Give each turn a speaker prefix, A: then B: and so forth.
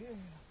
A: Yeah.